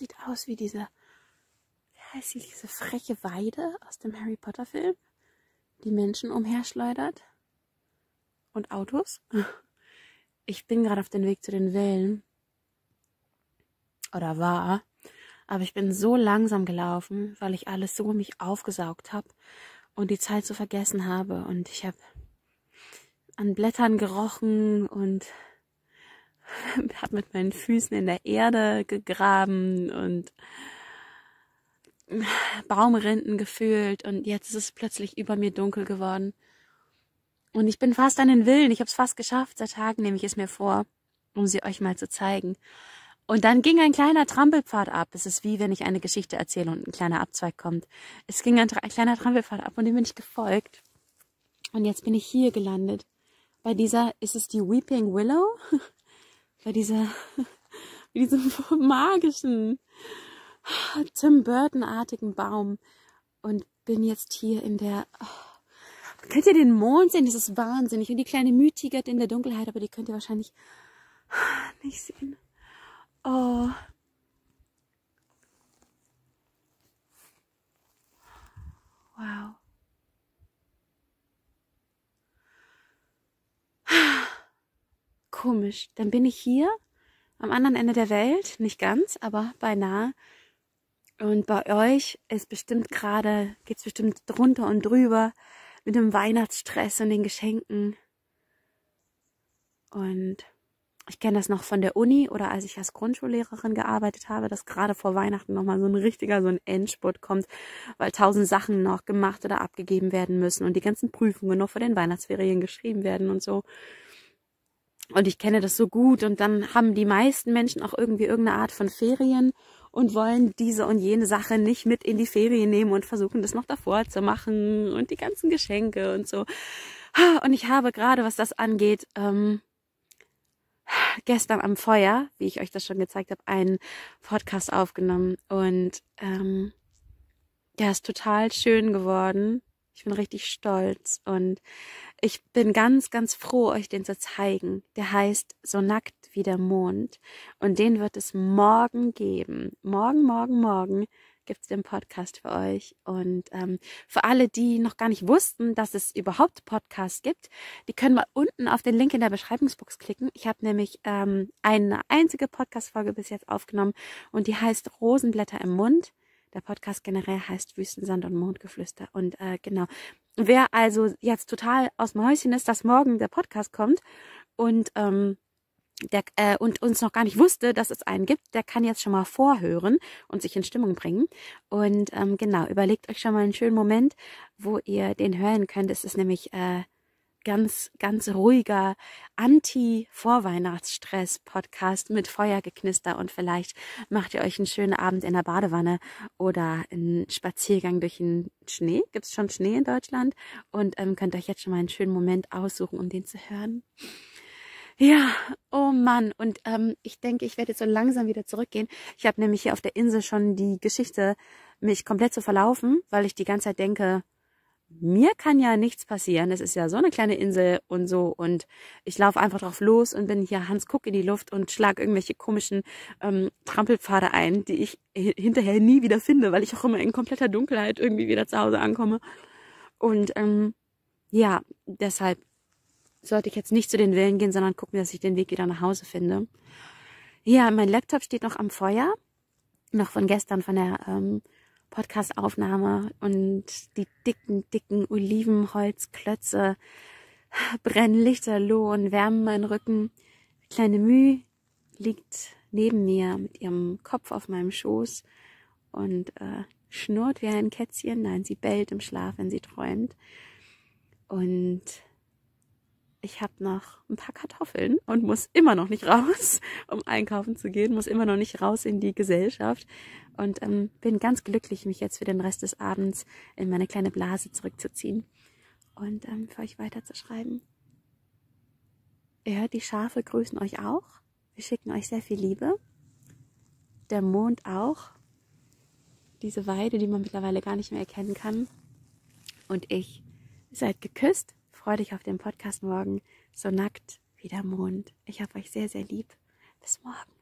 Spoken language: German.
sieht aus wie diese, wie heißt die, diese freche Weide aus dem Harry Potter Film, die Menschen umherschleudert. Und Autos. Ich bin gerade auf dem Weg zu den Wellen. Oder war. Aber ich bin so langsam gelaufen, weil ich alles so mich aufgesaugt habe und die Zeit so vergessen habe. Und ich habe an Blättern gerochen und habe mit meinen Füßen in der Erde gegraben und Baumrinden gefühlt und jetzt ist es plötzlich über mir dunkel geworden. Und ich bin fast an den Willen, ich habe es fast geschafft, seit Tagen nehme ich es mir vor, um sie euch mal zu zeigen. Und dann ging ein kleiner Trampelpfad ab. Es ist wie wenn ich eine Geschichte erzähle und ein kleiner Abzweig kommt. Es ging ein, ein kleiner Trampelpfad ab und dem bin ich gefolgt. Und jetzt bin ich hier gelandet. Bei dieser, ist es die Weeping Willow? Bei dieser, bei diesem magischen, Tim Burton-artigen Baum. Und bin jetzt hier in der, oh, könnt ihr den Mond sehen? Das ist wahnsinnig. Und die kleine Mühe in der Dunkelheit, aber die könnt ihr wahrscheinlich nicht sehen. Oh. Komisch. Dann bin ich hier am anderen Ende der Welt, nicht ganz, aber beinahe. Und bei euch ist bestimmt gerade, geht's bestimmt drunter und drüber mit dem Weihnachtsstress und den Geschenken. Und ich kenne das noch von der Uni oder als ich als Grundschullehrerin gearbeitet habe, dass gerade vor Weihnachten nochmal so ein richtiger, so ein Endspurt kommt, weil tausend Sachen noch gemacht oder abgegeben werden müssen und die ganzen Prüfungen noch vor den Weihnachtsferien geschrieben werden und so. Und ich kenne das so gut und dann haben die meisten Menschen auch irgendwie irgendeine Art von Ferien und wollen diese und jene Sache nicht mit in die Ferien nehmen und versuchen das noch davor zu machen und die ganzen Geschenke und so. Und ich habe gerade, was das angeht, ähm, gestern am Feuer, wie ich euch das schon gezeigt habe, einen Podcast aufgenommen und ähm, der ist total schön geworden. Ich bin richtig stolz und ich bin ganz, ganz froh, euch den zu zeigen. Der heißt So nackt wie der Mond und den wird es morgen geben. Morgen, morgen, morgen gibt's den Podcast für euch. Und ähm, für alle, die noch gar nicht wussten, dass es überhaupt Podcasts gibt, die können mal unten auf den Link in der Beschreibungsbox klicken. Ich habe nämlich ähm, eine einzige Podcast-Folge bis jetzt aufgenommen und die heißt Rosenblätter im Mund. Der Podcast generell heißt Wüstensand und Mondgeflüster. Und äh, genau, wer also jetzt total aus dem Häuschen ist, dass morgen der Podcast kommt und ähm, der, äh, und uns noch gar nicht wusste, dass es einen gibt, der kann jetzt schon mal vorhören und sich in Stimmung bringen. Und ähm, genau, überlegt euch schon mal einen schönen Moment, wo ihr den hören könnt. Es ist nämlich äh, ganz, ganz ruhiger Anti-Vorweihnachtsstress-Podcast mit Feuergeknister und vielleicht macht ihr euch einen schönen Abend in der Badewanne oder einen Spaziergang durch den Schnee. Gibt es schon Schnee in Deutschland? Und ähm, könnt euch jetzt schon mal einen schönen Moment aussuchen, um den zu hören. Ja, oh Mann. Und ähm, ich denke, ich werde jetzt so langsam wieder zurückgehen. Ich habe nämlich hier auf der Insel schon die Geschichte, mich komplett zu verlaufen, weil ich die ganze Zeit denke, mir kann ja nichts passieren. Es ist ja so eine kleine Insel und so. Und ich laufe einfach drauf los und bin hier Hans Kuck in die Luft und schlage irgendwelche komischen ähm, Trampelpfade ein, die ich hinterher nie wieder finde, weil ich auch immer in kompletter Dunkelheit irgendwie wieder zu Hause ankomme. Und ähm, ja, deshalb sollte ich jetzt nicht zu den Wellen gehen, sondern gucken, dass ich den Weg wieder nach Hause finde. Ja, mein Laptop steht noch am Feuer, noch von gestern von der ähm, Podcast-Aufnahme und die dicken, dicken Olivenholzklötze brennen lichterloh und wärmen meinen Rücken. Kleine Müh liegt neben mir mit ihrem Kopf auf meinem Schoß und äh, schnurrt wie ein Kätzchen. Nein, sie bellt im Schlaf, wenn sie träumt. Und ich habe noch ein paar Kartoffeln und muss immer noch nicht raus, um einkaufen zu gehen, muss immer noch nicht raus in die Gesellschaft und ähm, bin ganz glücklich, mich jetzt für den Rest des Abends in meine kleine Blase zurückzuziehen und ähm, für euch weiterzuschreiben. Ihr hört, die Schafe grüßen euch auch. Wir schicken euch sehr viel Liebe. Der Mond auch. Diese Weide, die man mittlerweile gar nicht mehr erkennen kann. Und ich. Seid geküsst Freue dich auf den Podcast morgen. So nackt wie der Mond. Ich habe euch sehr, sehr lieb. Bis morgen.